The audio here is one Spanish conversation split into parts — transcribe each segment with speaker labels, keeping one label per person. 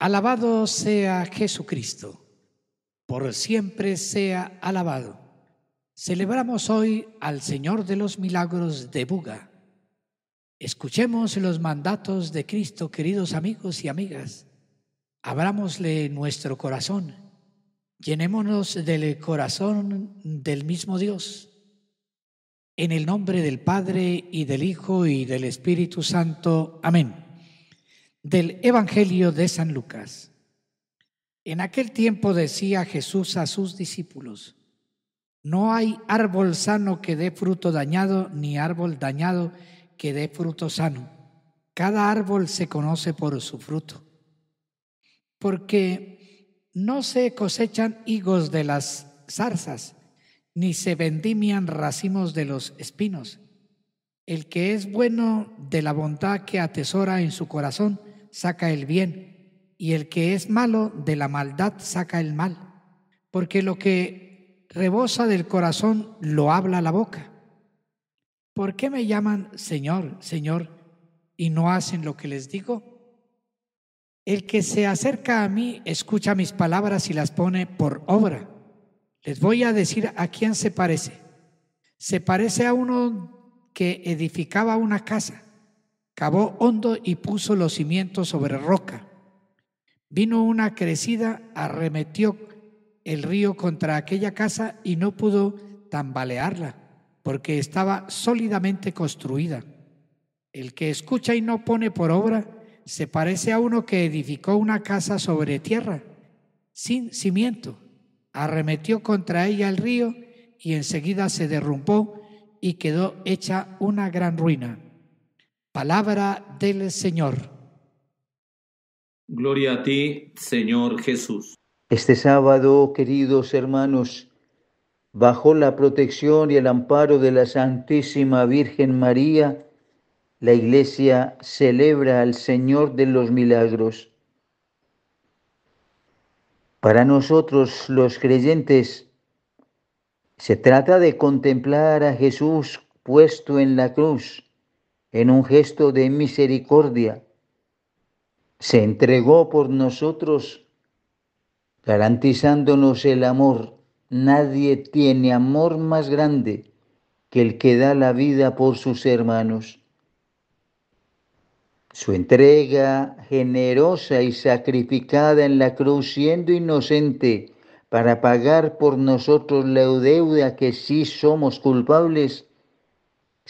Speaker 1: Alabado sea Jesucristo, por siempre sea alabado. Celebramos hoy al Señor de los Milagros de Buga. Escuchemos los mandatos de Cristo, queridos amigos y amigas. Abrámosle nuestro corazón. Llenémonos del corazón del mismo Dios. En el nombre del Padre y del Hijo y del Espíritu Santo. Amén del Evangelio de San Lucas. En aquel tiempo decía Jesús a sus discípulos, no hay árbol sano que dé fruto dañado, ni árbol dañado que dé fruto sano. Cada árbol se conoce por su fruto. Porque no se cosechan higos de las zarzas, ni se vendimian racimos de los espinos. El que es bueno de la bondad que atesora en su corazón, saca el bien, y el que es malo de la maldad saca el mal, porque lo que rebosa del corazón lo habla la boca. ¿Por qué me llaman Señor, Señor, y no hacen lo que les digo? El que se acerca a mí escucha mis palabras y las pone por obra. Les voy a decir a quién se parece. Se parece a uno que edificaba una casa cavó hondo y puso los cimientos sobre roca. Vino una crecida, arremetió el río contra aquella casa y no pudo tambalearla, porque estaba sólidamente construida. El que escucha y no pone por obra se parece a uno que edificó una casa sobre tierra, sin cimiento. Arremetió contra ella el río y enseguida se derrumbó y quedó hecha una gran ruina. Palabra del Señor.
Speaker 2: Gloria a ti, Señor Jesús.
Speaker 3: Este sábado, queridos hermanos, bajo la protección y el amparo de la Santísima Virgen María, la Iglesia celebra al Señor de los milagros. Para nosotros los creyentes, se trata de contemplar a Jesús puesto en la cruz en un gesto de misericordia, se entregó por nosotros, garantizándonos el amor. Nadie tiene amor más grande que el que da la vida por sus hermanos. Su entrega generosa y sacrificada en la cruz, siendo inocente, para pagar por nosotros la deuda que sí somos culpables,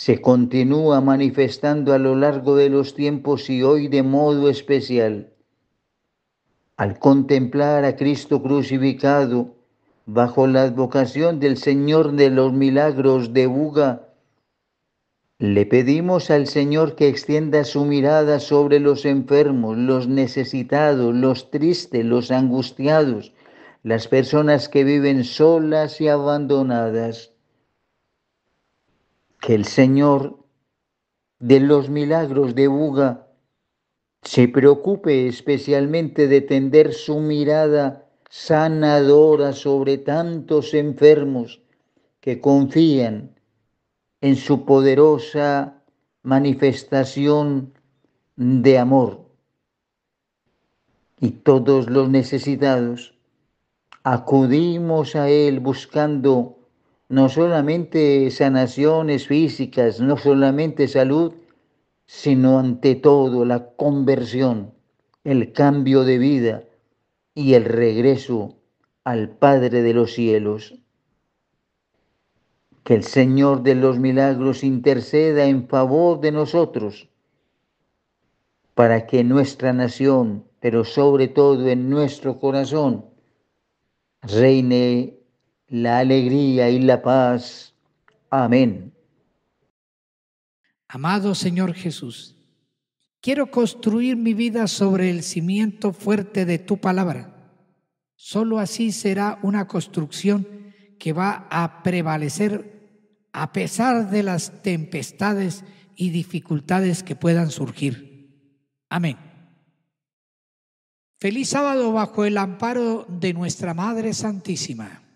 Speaker 3: se continúa manifestando a lo largo de los tiempos y hoy de modo especial. Al contemplar a Cristo crucificado bajo la advocación del Señor de los milagros de Buga, le pedimos al Señor que extienda su mirada sobre los enfermos, los necesitados, los tristes, los angustiados, las personas que viven solas y abandonadas que el Señor de los milagros de Buga se preocupe especialmente de tender su mirada sanadora sobre tantos enfermos que confían en su poderosa manifestación de amor. Y todos los necesitados acudimos a Él buscando no solamente sanaciones físicas, no solamente salud, sino ante todo la conversión, el cambio de vida y el regreso al Padre de los cielos. Que el Señor de los milagros interceda en favor de nosotros, para que nuestra nación, pero sobre todo en nuestro corazón, reine la alegría y la paz. Amén.
Speaker 1: Amado Señor Jesús, quiero construir mi vida sobre el cimiento fuerte de tu palabra. Solo así será una construcción que va a prevalecer a pesar de las tempestades y dificultades que puedan surgir. Amén. Feliz sábado bajo el amparo de nuestra Madre Santísima.